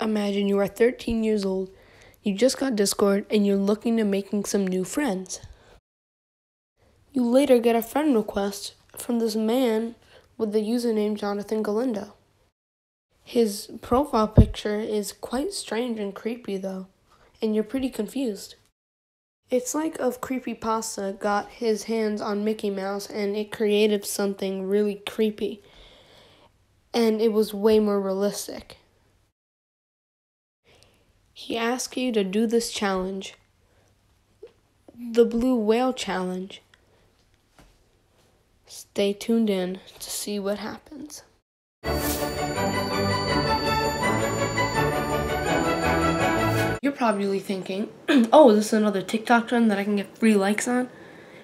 Imagine you are 13 years old, you just got Discord, and you're looking to making some new friends. You later get a friend request from this man with the username Jonathan Galindo. His profile picture is quite strange and creepy though, and you're pretty confused. It's like if Creepypasta got his hands on Mickey Mouse and it created something really creepy. And it was way more realistic. He asked you to do this challenge the Blue Whale Challenge. Stay tuned in to see what happens. You're probably thinking, oh, this is another TikTok trend that I can get free likes on.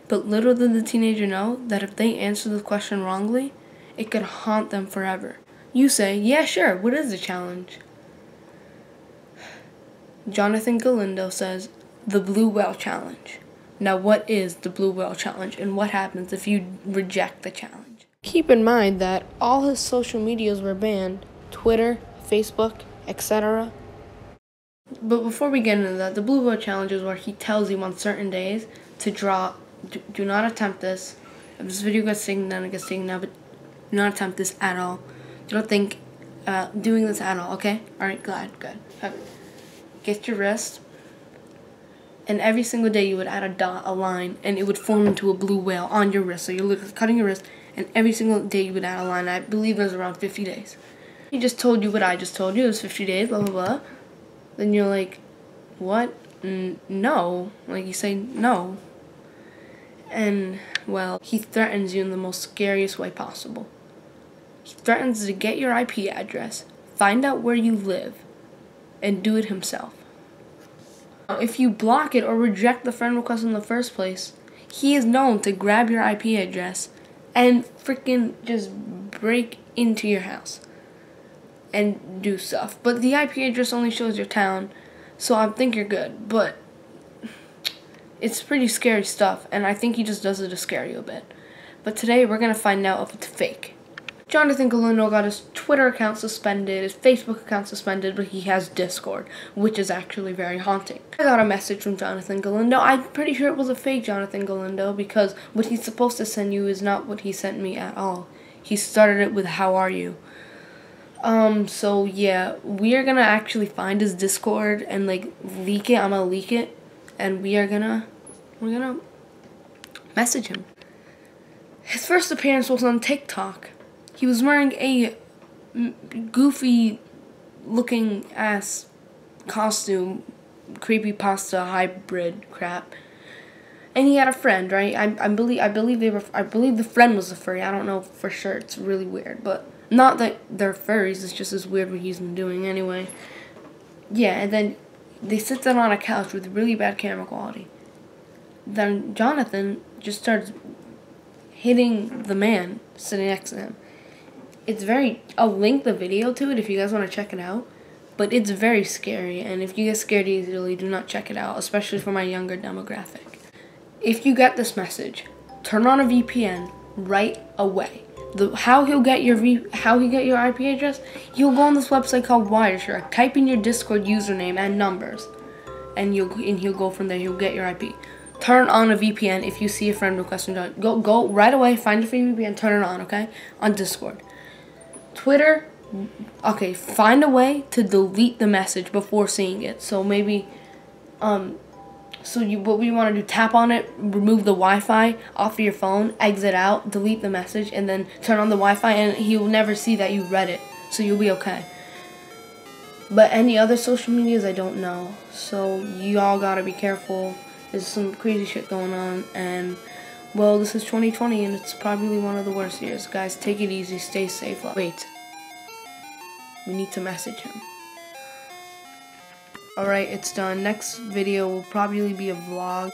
But little did the teenager know that if they answer the question wrongly, it could haunt them forever. You say, yeah, sure, what is the challenge? Jonathan Galindo says, the Blue Whale Challenge. Now, what is the Blue Whale Challenge and what happens if you reject the challenge? Keep in mind that all his social medias were banned Twitter, Facebook, etc. But before we get into that, the Blue Whale Challenge is where he tells you on certain days to draw. Do, do not attempt this. If this video gets taken down, it gets taken down, but do not attempt this at all. Do not think uh, doing this at all, okay? Alright, glad, good. Okay get your wrist, and every single day you would add a dot, a line, and it would form into a blue whale on your wrist. So you're cutting your wrist, and every single day you would add a line. I believe it was around 50 days. He just told you what I just told you. It was 50 days, blah, blah, blah. Then you're like, what? N no. Like, you say no. And, well, he threatens you in the most scariest way possible. He threatens to get your IP address, find out where you live, and do it himself. If you block it or reject the friend request in the first place, he is known to grab your IP address and freaking just break into your house and do stuff. But the IP address only shows your town, so I think you're good. But it's pretty scary stuff, and I think he just does it to scare you a bit. But today we're gonna find out if it's fake. Jonathan Galindo got his Twitter account suspended, his Facebook account suspended, but he has Discord, which is actually very haunting. I got a message from Jonathan Galindo. I'm pretty sure it was a fake Jonathan Galindo because what he's supposed to send you is not what he sent me at all. He started it with "How are you?" Um, so yeah, we are gonna actually find his Discord and like leak it. I'm gonna leak it, and we are gonna, we're gonna message him. His first appearance was on TikTok. He was wearing a goofy looking ass costume, creepy pasta hybrid crap. And he had a friend, right? I, I believe I believe they were I believe the friend was a furry. I don't know for sure. It's really weird, but not that they're furries. It's just as weird what he's been doing anyway. Yeah, and then they sit down on a couch with really bad camera quality. Then Jonathan just starts hitting the man sitting next to him it's very I'll link the video to it if you guys want to check it out. But it's very scary and if you get scared easily, do not check it out, especially for my younger demographic. If you get this message, turn on a VPN right away. The, how he'll get your v, how he get your IP address? you'll go on this website called Wireshark. Type in your Discord username and numbers, and you'll and he'll go from there. He'll get your IP. Turn on a VPN if you see a friend request. Go go right away. Find a free VPN. Turn it on. Okay, on Discord. Twitter, okay, find a way to delete the message before seeing it. So maybe, um, so you what we want to do? Tap on it, remove the Wi-Fi off of your phone, exit out, delete the message, and then turn on the Wi-Fi, and he will never see that you read it. So you'll be okay. But any other social medias, I don't know. So you all gotta be careful. There's some crazy shit going on, and well, this is 2020 and it's probably one of the worst years. Guys, take it easy, stay safe. Wait. We need to message him. Alright, it's done. Next video will probably be a vlog.